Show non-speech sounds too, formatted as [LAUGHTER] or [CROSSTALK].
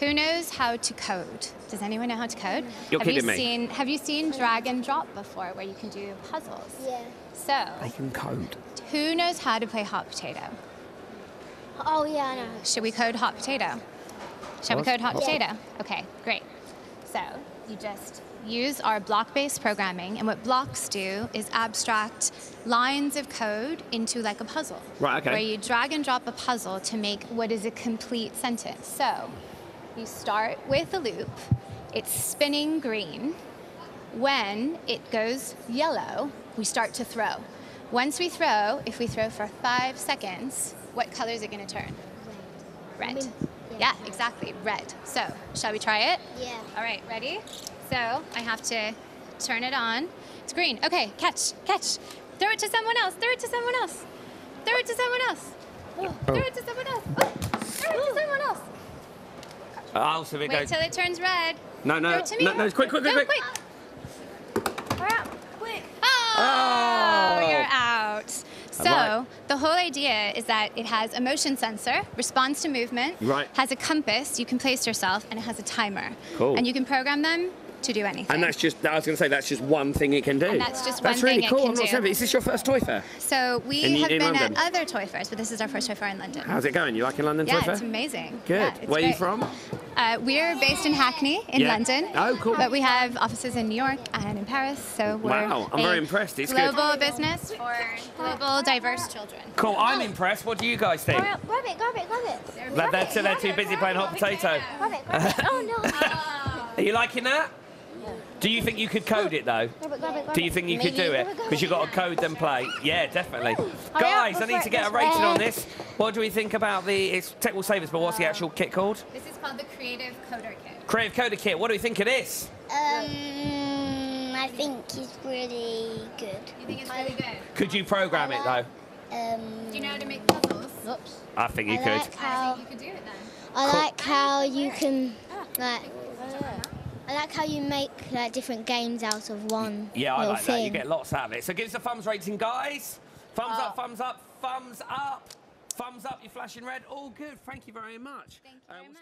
Who knows how to code? Does anyone know how to code? You're have kidding you me. Seen, have you seen drag and drop before, where you can do puzzles? Yeah. So, They can code. who knows how to play hot potato? Oh yeah, I know. Should we code hot potato? Shall we code hot Yeah. potato? Okay, great. So you just use our block-based programming, and what blocks do is abstract lines of code into like a puzzle. Right, okay. Where you drag and drop a puzzle to make what is a complete sentence. So you start with a loop. It's spinning green. When it goes yellow, we start to throw. Once we throw, if we throw for five seconds, what color is it going to turn? Red. yeah, yeah. exactly, red. So, shall we try it? Yeah. All right, ready? So, I have to turn it on. It's green. Okay, catch, catch. Throw it to someone else. Throw it to someone else. Throw it to someone else. Oh, Throw it to someone else. Oh, throw it to someone else. Oh, so we Wait go. till it turns red. No, no, me. no, no, quick, quick, quick, quick. Up, quick. Oh, Oh. you're out. So Right. the whole idea is that it has a motion sensor, responds to movement, Right. has a compass you can place yourself, and it has a timer. Cool. And you can program them to do anything. And that's just, I was going to say, that's just one thing it can do. And that's just That's one really thing it cool. can I'm not do. sure. Is this your first toy fair? so we In- have in been London? at other toy fairs, but this is our first toy fair in London. How's it going? You liking London yeah, Toy Fair? it's amazing. Good. Yeah, it's Where are you from? Uh, we're based in Hackney, in Yeah. London. Oh, cool. But we have offices in New York and in Paris, so we're Wow, I'm a very impressed. It's good. global business for global diverse children. Cool. I'm impressed. What do you guys think? Grab it, grab it, grab it, grab it. That, Grab that's it, they're grab too busy grab playing hot potato. Grab it, grab it. [LAUGHS] Oh no. Are you liking that? Do you think you could code it though? Grab it, grab it, grab Do you think you could do it? Because you've got to code then play. Yeah, definitely. up Guys, I need to get a rating on this. What do we think about the? It's tech will save us, but what's the actual kit called? This is called the Creative Coder Kit. Creative Coder Kit. What do we think of this? Um, I think it's really good. You think it's really good? Could you program it though? Um, Do you know how to make puzzles? Oops. I think you I could. like how you could do it then. I like how you can like. I like how you make like different games out of one Yeah, I little like that. You thing. get lots out of it. So give us a thumbs rating, guys. Thumbs Oh. up, thumbs up, thumbs up. Thumbs up, you're flashing red. All good. Thank you very much. Thank you Uh, very we'll much.